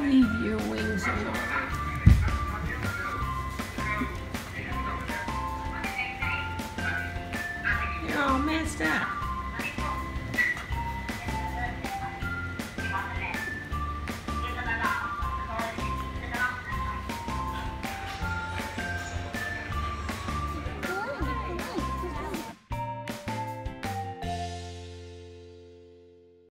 leave your wings alone. You're all messed up.